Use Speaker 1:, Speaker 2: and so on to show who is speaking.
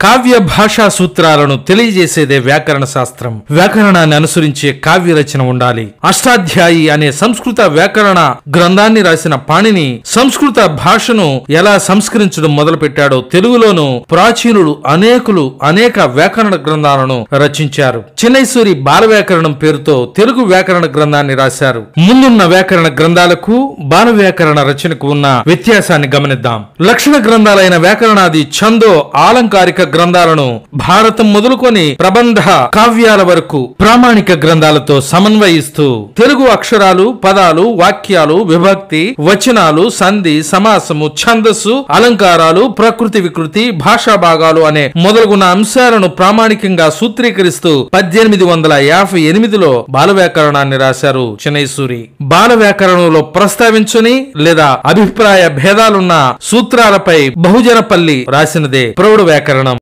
Speaker 1: కావ్య భాషా సూత్రాలను తెలియజేసేదే వ్యాకరణ శాస్త్రం. వ్యాకరణాన్ని అనుసరించే కావ్య రచన ఉండాలి. అష్టాధ్యాయి అనే సంస్కృత వ్యాకరణ గ్రంథాన్ని రాసిన పాణిని సంస్కృత భాషను ఎలా సంస్కరించడం మొదలుపెట్టాడో తెలుగులోను ప్రాచీనులు అనేకులు అనేక వ్యాకరణ గ్రంథాలను రచించారు. చెన్నైసూరి బాల వ్యాకరణం పేరుతో తెలుగు వ్యాకరణ గ్రంథాన్ని రాశారు. ముందున్న వ్యాకరణ గ్రంథాలకు బాల వ్యాకరణ రచనకు ఉన్న వ్యత్యాసాన్ని గమనిద్దాం. లక్షణ గ్రంథాలైన వ్యాకరణాది ఛందో ఆలంకారిక గ్రంథాలను భారతం మొదలుకొని ప్రబంధ కావ్యాల వరకు ప్రామాణిక గ్రంథాలతో సమన్వయిస్తూ తెలుగు అక్షరాలు పదాలు వాక్యాలు విభక్తి వచనాలు సంధి సమాసము ఛందస్సు అలంకారాలు ప్రకృతి వికృతి భాషా భాగాలు అనే మొదలుగున్న అంశాలను ప్రామాణికంగా సూత్రీకరిస్తూ పద్దెనిమిది వందల యాభై ఎనిమిదిలో బాల వ్యాకరణాన్ని రాశారు చెన్నైసూరి బాల వ్యాకరణంలో ప్రస్తావించని లేదా అభిప్రాయ భేదాలున్న సూత్రాలపై బహుజనపల్లి రాసినదే ప్రౌఢ వ్యాకరణం.